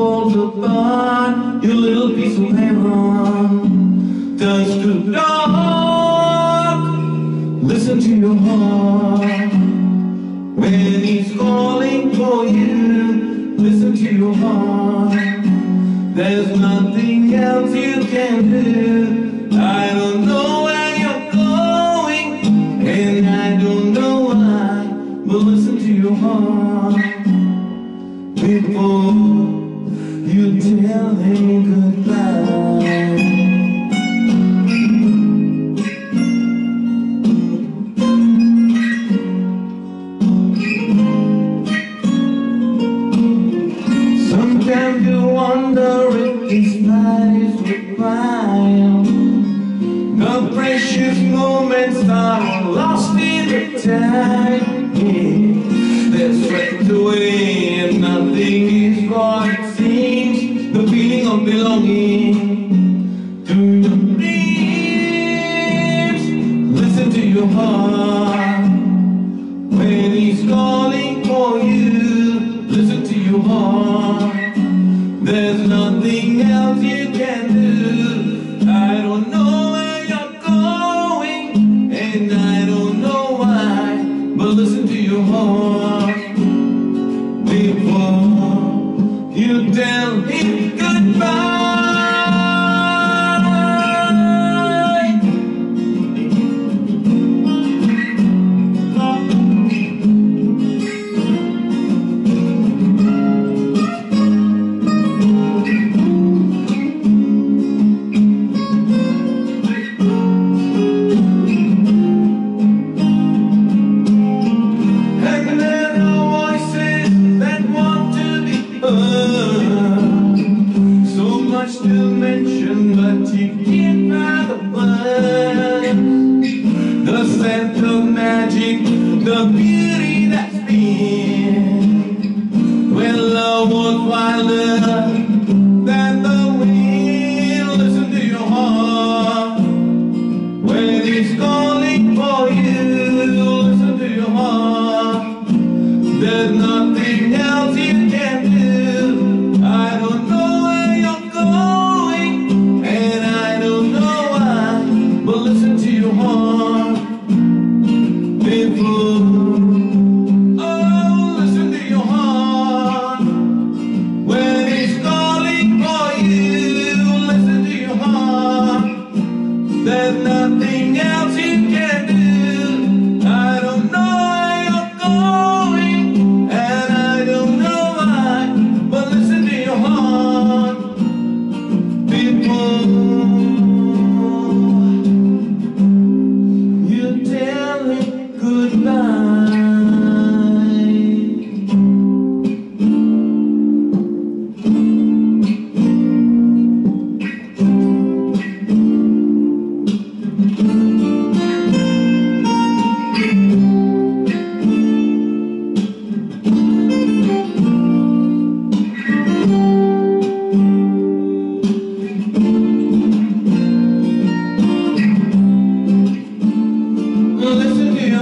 falls apart Your little piece of heaven turns to dark Listen to your heart. When he's calling for you Listen to your heart. There's nothing else you can do. I don't know where you're going And I don't know why But listen to your heart. Before you tell him goodbye Sometimes you wonder if these lives worthwhile. The precious moments are lost in the time. Yeah. They're swept away and nothing is what of belonging to your dreams. Listen to your heart when he's calling for you. Listen to your heart. There's nothing else you can do. I don't know where you're going, and I don't know why. But listen to your heart before you tell him So much to mention, but can't find the words. The scent of magic, the beauty nothing else.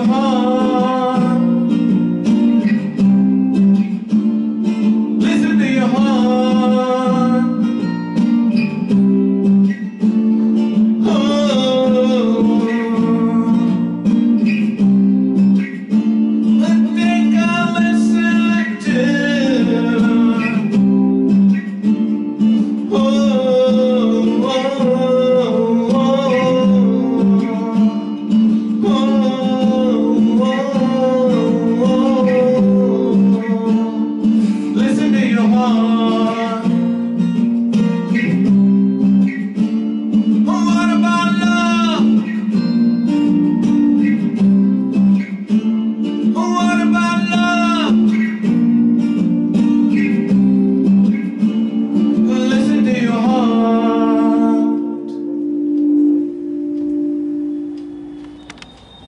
heart.